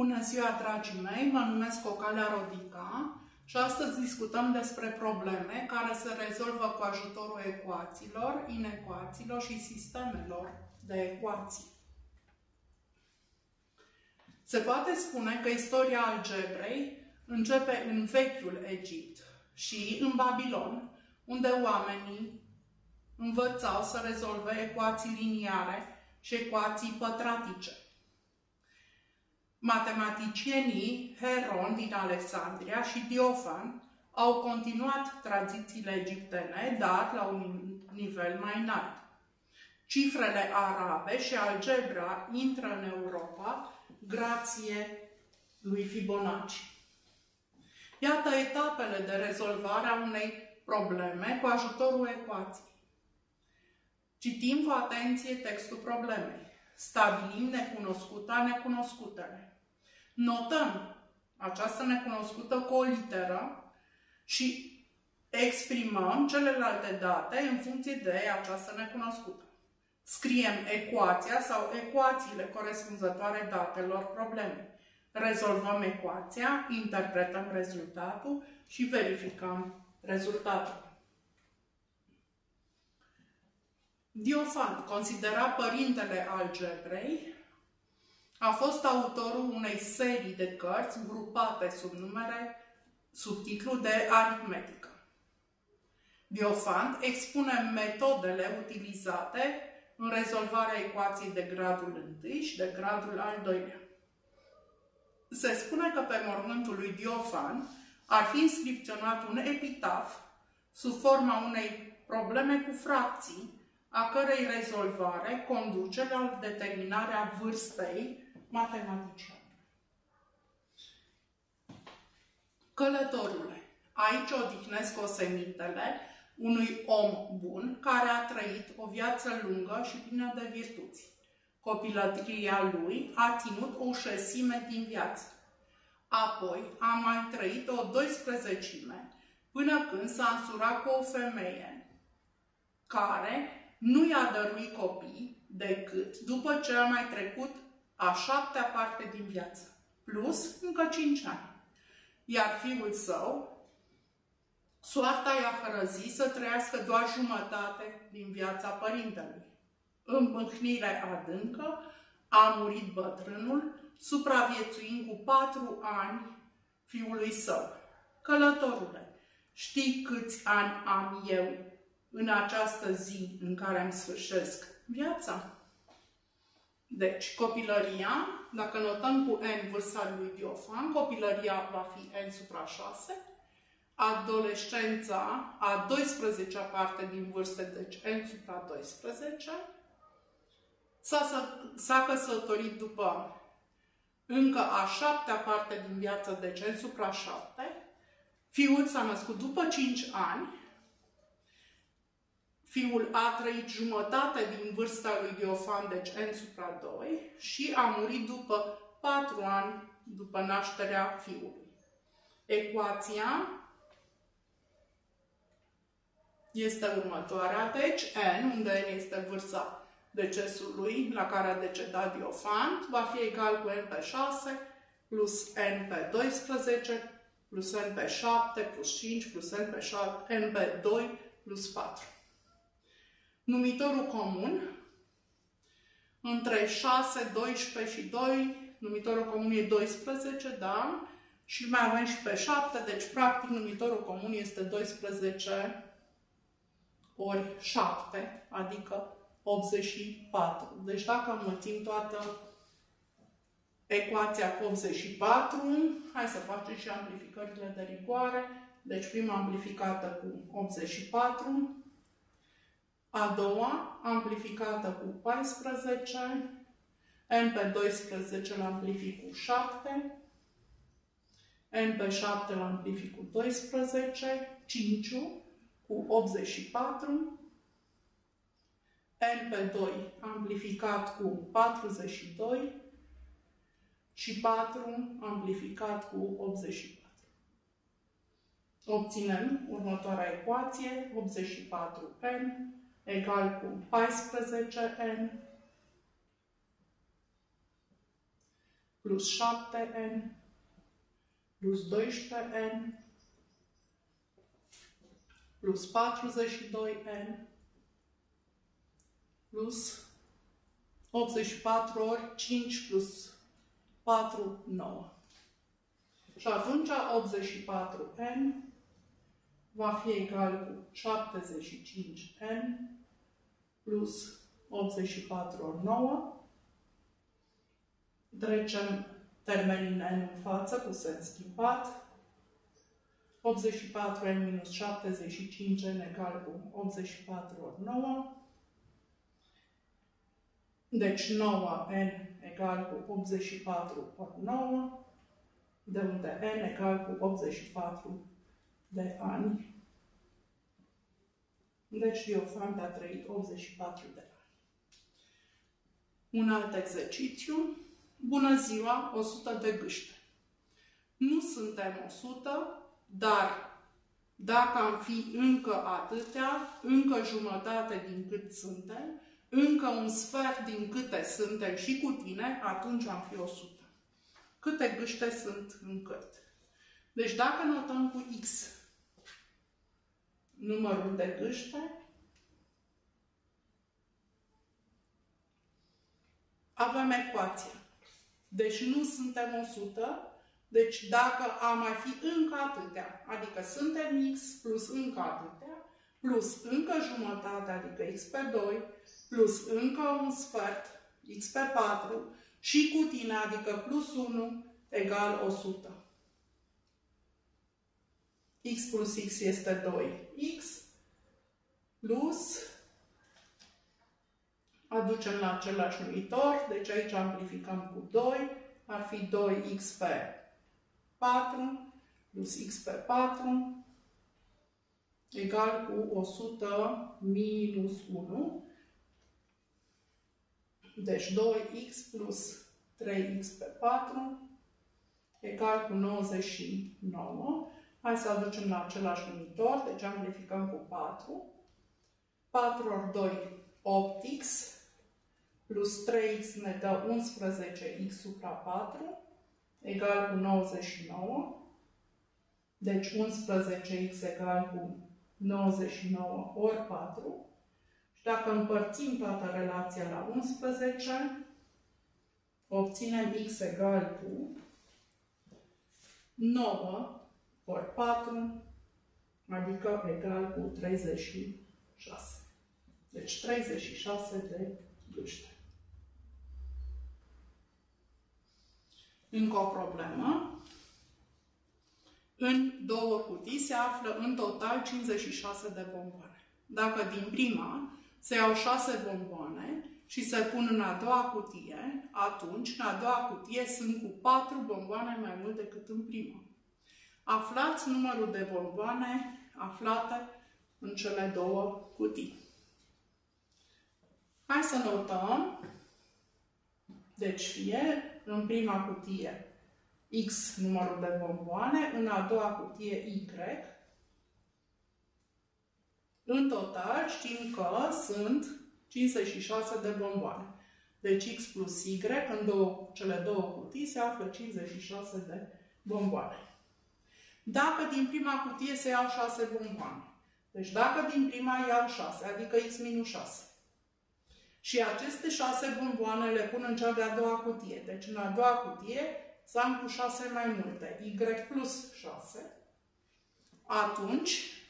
Bună ziua, dragii mei! Mă numesc Ocalea Rodica și astăzi discutăm despre probleme care se rezolvă cu ajutorul ecuațiilor, inecuațiilor și sistemelor de ecuații. Se poate spune că istoria algebrei începe în vechiul Egipt și în Babilon, unde oamenii învățau să rezolve ecuații liniare și ecuații pătratice. Matematicienii Heron din Alexandria și Diofan au continuat tradițiile egiptene, dar la un nivel mai înalt. Cifrele arabe și algebra intră în Europa grație lui Fibonacci. Iată etapele de rezolvare a unei probleme cu ajutorul ecuației. Citim cu atenție textul problemei. Stabilim necunoscuta necunoscutele notăm această necunoscută cu o literă și exprimăm celelalte date în funcție de această necunoscută. Scriem ecuația sau ecuațiile corespunzătoare datelor problemei. Rezolvăm ecuația, interpretăm rezultatul și verificăm rezultatul. Diofan, considera părintele algebrei, a fost autorul unei serii de cărți grupate sub numere, sub titlu de aritmetică. Diofant expune metodele utilizate în rezolvarea ecuației de gradul 1 și de gradul al doilea. Se spune că pe mormântul lui Diofan ar fi inscripționat un epitaf sub forma unei probleme cu fracții, a cărei rezolvare conduce la determinarea vârstei matematician. Călătorule, aici odihnesc osemintele unui om bun care a trăit o viață lungă și plină de virtuți. Copilătria lui a ținut o șesime din viață. Apoi a mai trăit o doisprezecime până când s-a însurat cu o femeie care nu i-a dăruit copii decât după ce a mai trecut a șaptea parte din viață, plus încă cinci ani. Iar fiul său, soarta i-a hărăzit să trăiască doar jumătate din viața părintelui. În mâhnire adâncă a murit bătrânul, supraviețuind cu patru ani fiului său. Călătorule, știi câți ani am eu în această zi în care îmi sfârșesc viața? Deci, copilăria, dacă notăm cu n vârsta lui Diofan, copilăria va fi n supra 6, adolescența, a 12-a parte din vârstă, deci n supra 12, s-a căsătorit după încă a șaptea parte din viață, deci n supra 7, fiul s-a născut după 5 ani, Fiul a trăit jumătate din vârsta lui Diofan, deci N supra 2, și a murit după 4 ani după nașterea fiului. Ecuația este următoarea, deci N, unde N este vârsta decesului la care a decedat Diofan, va fi egal cu N pe 6 plus N pe 12 plus N pe 7 plus 5 plus N pe 7, N pe 2 plus 4 numitorul comun între 6, 12 și 2, numitorul comun e 12, da? Și mai avem și pe 7, deci practic numitorul comun este 12 ori 7, adică 84. Deci dacă înmulțim toată ecuația cu 84, hai să facem și amplificările de rigoare. Deci prima amplificată cu 84, a doua, amplificată cu 14, n pe 12 îl amplific cu 7, n pe 7 îl amplific cu 12, 5 cu 84, n pe 2 amplificat cu 42 și 4 amplificat cu 84. Obținem următoarea ecuație, 84n egal cu 14n plus 7n plus 12n plus 42n plus 84 ori 5 plus 4, 9. Și atunci 84n va fi egal cu 75n plus 84 ori 9. Trecem termenii n în față cu sens schimbat. 84n minus 75n egal cu 84 ori 9. Deci 9n egal cu 84 ori 9, de unde n egal cu 84 de ani. Deci Diofant a trăit 84 de ani. Un alt exercițiu. Bună ziua, 100 de gâște. Nu suntem 100, dar dacă am fi încă atâtea, încă jumătate din cât suntem, încă un sfert din câte suntem și cu tine, atunci am fi 100. Câte gâște sunt în cât? Deci dacă notăm cu X numărul de gâște, avem ecuația. Deci nu suntem 100, deci dacă am mai fi încă atâtea, adică suntem X plus încă atâtea, plus încă jumătate, adică X pe 2, plus încă un sfert, x pe 4, și cu tine, adică plus 1, egal 100. X plus x este 2x, plus, aducem la același numitor, deci aici amplificăm cu 2, ar fi 2x pe 4, plus x pe 4, egal cu 100 minus 1, deci 2x plus 3x pe 4 egal cu 99. Hai să aducem la același numitor, deci amplificăm cu 4. 4 ori 2, 8x, plus 3x ne dă 11x supra 4, egal cu 99. Deci 11x egal cu 99 ori 4. Și dacă împărțim toată relația la 11, obținem x egal cu 9 ori 4, adică egal cu 36. Deci 36 de gâște. Încă o problemă. În două cutii se află în total 56 de bomboane. Dacă din prima se iau șase bomboane și se pun în a doua cutie, atunci, în a doua cutie, sunt cu patru bomboane mai mult decât în prima. Aflați numărul de bomboane aflate în cele două cutii. Hai să notăm. Deci fie în prima cutie X numărul de bomboane, în a doua cutie Y, în total știm că sunt 56 de bomboane. Deci X plus Y, în două, cele două cutii, se află 56 de bomboane. Dacă din prima cutie se iau 6 bomboane, deci dacă din prima iau 6, adică X minus 6, și aceste 6 bomboane le pun în cea de-a doua cutie, deci în a doua cutie să am cu 6 mai multe, Y plus 6, atunci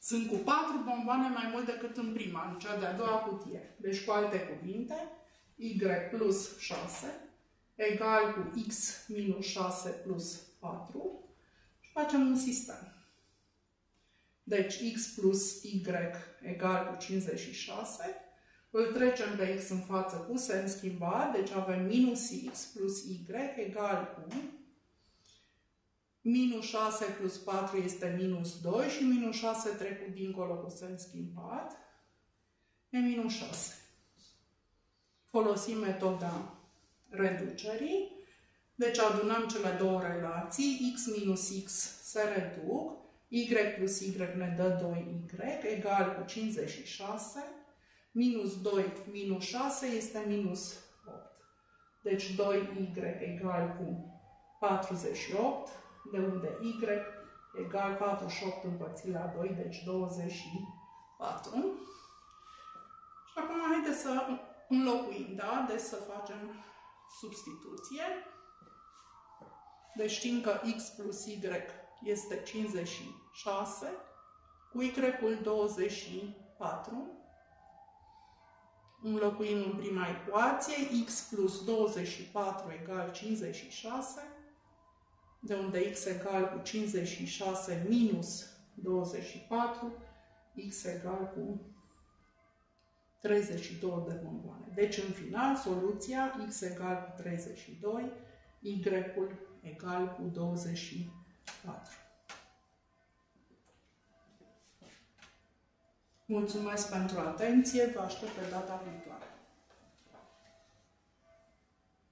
sunt cu patru bomboane mai mult decât în prima, în cea de-a doua cutie. Deci, cu alte cuvinte, y plus 6 egal cu x minus 6 plus 4 și facem un sistem. Deci x plus y egal cu 56, îl trecem pe x în față cu semn schimbat, deci avem minus x plus y egal cu Minus 6 plus 4 este minus 2 și minus 6 trecut dincolo cu semn schimbat. E minus 6. Folosim metoda reducerii. Deci adunăm cele două relații. x minus x se reduc. y plus y ne dă 2y egal cu 56. Minus 2 minus 6 este minus 8. Deci 2y egal cu 48, de unde y egal 48 împărțit la 2, deci 24. Și acum haideți să înlocuim, da? Deci să facem substituție. Deci știm că x plus y este 56, cu y-ul 24. Înlocuim în prima ecuație, x plus 24 egal 56, de unde x egal cu 56 minus 24, x egal cu 32 de bomboane. Deci, în final, soluția x egal cu 32, y-ul egal cu 24. Mulțumesc pentru atenție, vă aștept pe data viitoare.